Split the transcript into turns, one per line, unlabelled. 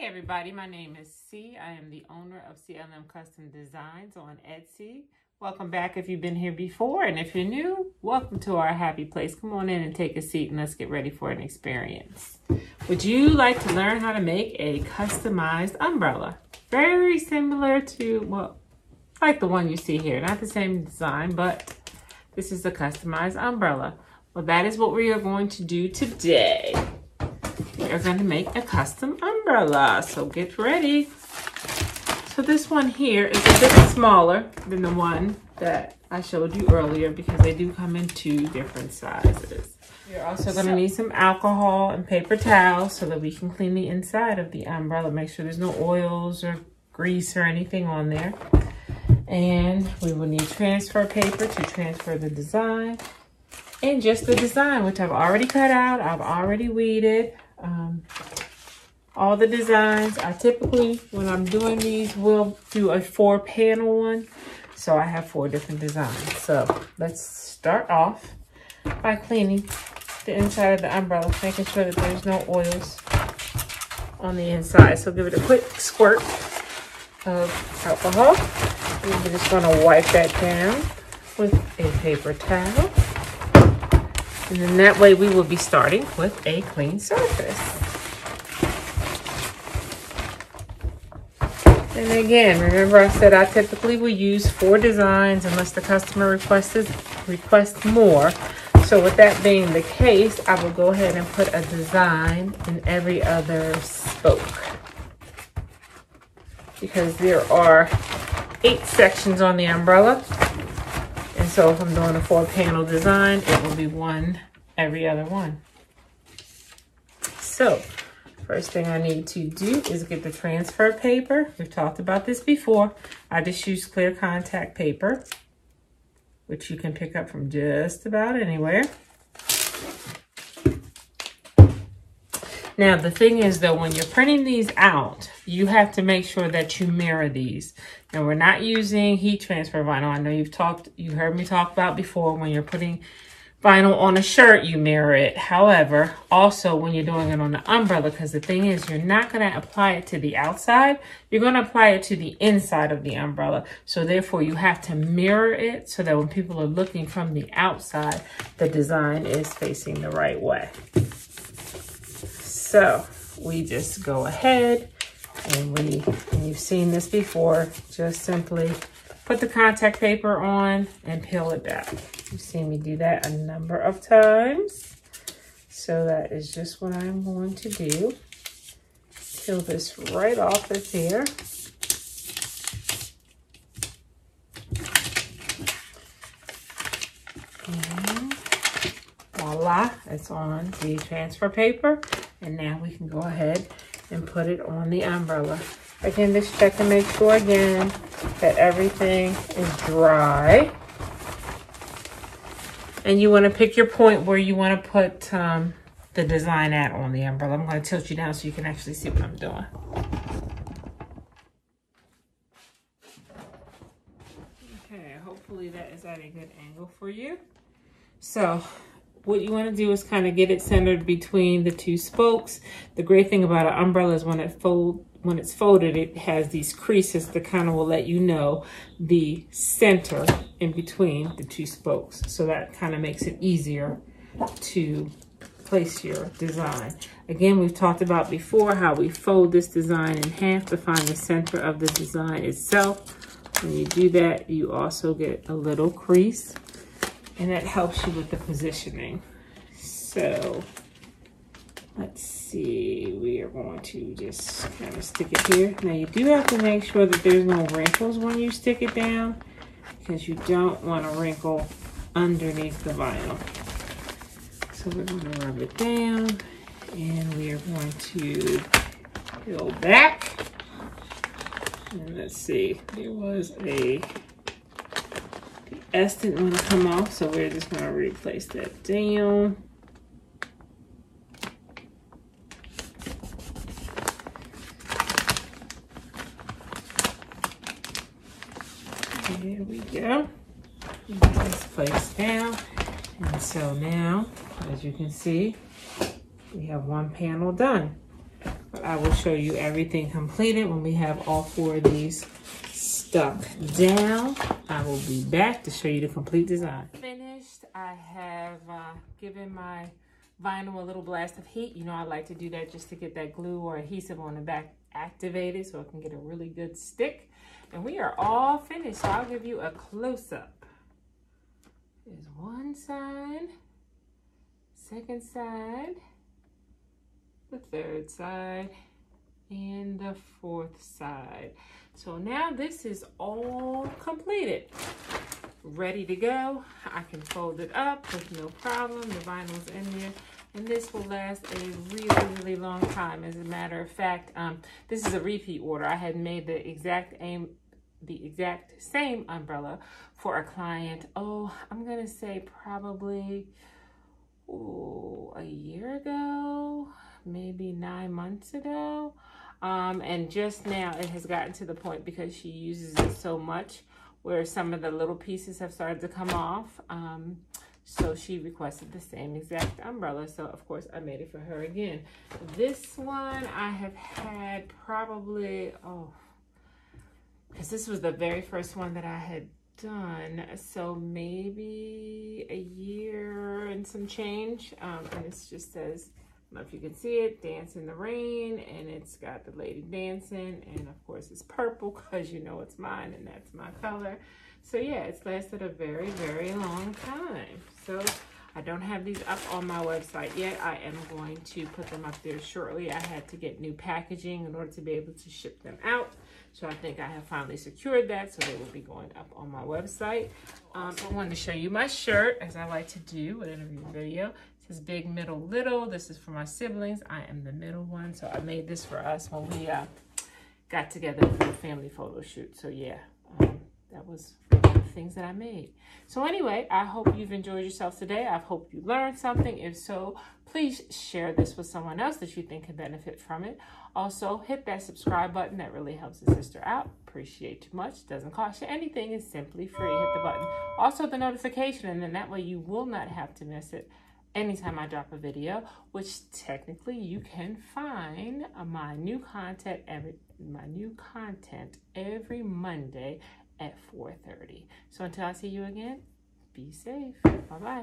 Hey everybody, my name is C. I am the owner of CLM Custom Designs on Etsy. Welcome back if you've been here before, and if you're new, welcome to our happy place. Come on in and take a seat and let's get ready for an experience. Would you like to learn how to make a customized umbrella? Very similar to, well, like the one you see here. Not the same design, but this is a customized umbrella. Well, that is what we are going to do today we are going to make a custom umbrella. So get ready. So this one here is a bit smaller than the one that I showed you earlier because they do come in two different sizes. You're also going to need some alcohol and paper towels so that we can clean the inside of the umbrella. Make sure there's no oils or grease or anything on there. And we will need transfer paper to transfer the design. And just the design, which I've already cut out. I've already weeded. Um, all the designs, I typically, when I'm doing these, will do a four panel one. So I have four different designs. So let's start off by cleaning the inside of the umbrella, making sure that there's no oils on the inside. So give it a quick squirt of alcohol. And we're just gonna wipe that down with a paper towel. And then that way we will be starting with a clean surface. And again, remember I said I typically will use four designs unless the customer requests, requests more. So with that being the case, I will go ahead and put a design in every other spoke. Because there are eight sections on the umbrella. So if I'm doing a four panel design, it will be one every other one. So first thing I need to do is get the transfer paper. We've talked about this before. I just use clear contact paper, which you can pick up from just about anywhere. Now, the thing is, though, when you're printing these out, you have to make sure that you mirror these. Now, we're not using heat transfer vinyl. I know you've talked, you heard me talk about before when you're putting vinyl on a shirt, you mirror it. However, also when you're doing it on the umbrella, because the thing is, you're not going to apply it to the outside. You're going to apply it to the inside of the umbrella. So therefore, you have to mirror it so that when people are looking from the outside, the design is facing the right way. So we just go ahead and we, and you've seen this before, just simply put the contact paper on and peel it back. You've seen me do that a number of times. So that is just what I'm going to do. Peel this right off of here. And voila, it's on the transfer paper. And now we can go ahead and put it on the umbrella. Again, just check to make sure again that everything is dry. And you want to pick your point where you want to put um, the design at on the umbrella. I'm going to tilt you down so you can actually see what I'm doing. Okay, hopefully that is at a good angle for you. So what you want to do is kind of get it centered between the two spokes. The great thing about an umbrella is when it fold when it's folded, it has these creases that kind of will let you know the center in between the two spokes. So that kind of makes it easier to place your design. Again, we've talked about before how we fold this design in half to find the center of the design itself. When you do that, you also get a little crease and that helps you with the positioning. So let's see, we are going to just kind of stick it here. Now you do have to make sure that there's no wrinkles when you stick it down because you don't want to wrinkle underneath the vinyl. So we're going to rub it down and we are going to peel back. And let's see, there was a S didn't want to come off, so we're just going to replace that down. There we go. Place down. And so now, as you can see, we have one panel done. I will show you everything completed when we have all four of these stuck down. I will be back to show you the complete design. Finished. I have uh, given my vinyl a little blast of heat. You know I like to do that just to get that glue or adhesive on the back activated so it can get a really good stick. And we are all finished. So I'll give you a close-up. There's one side, second side, the third side, and the fourth side. So now this is all completed. Ready to go. I can fold it up with no problem. The vinyl's in there. And this will last a really, really long time. As a matter of fact, um, this is a repeat order. I had made the exact aim, the exact same umbrella for a client. Oh, I'm going to say probably oh, a year ago, maybe nine months ago. Um, and just now it has gotten to the point because she uses it so much where some of the little pieces have started to come off. Um, so she requested the same exact umbrella. So of course I made it for her again. This one I have had probably, oh, because this was the very first one that I had done. So maybe a year and some change. Um, and it just says, know if you can see it, Dance in the Rain. And it's got the lady dancing. And of course it's purple because you know it's mine and that's my color. So yeah, it's lasted a very, very long time. So I don't have these up on my website yet. I am going to put them up there shortly. I had to get new packaging in order to be able to ship them out. So I think I have finally secured that. So they will be going up on my website. Um, I wanted to show you my shirt as I like to do with every video. Says big, middle, little. This is for my siblings. I am the middle one. So I made this for us when we uh, got together for the family photo shoot. So yeah, um, that was things that I made. So anyway, I hope you've enjoyed yourself today. I hope you learned something. If so, please share this with someone else that you think can benefit from it. Also, hit that subscribe button. That really helps the sister out. Appreciate you much. Doesn't cost you anything. It's simply free. Hit the button. Also, the notification, and then that way you will not have to miss it anytime I drop a video, which technically you can find my new content every my new content every Monday at 4.30. So until I see you again, be safe. Bye-bye.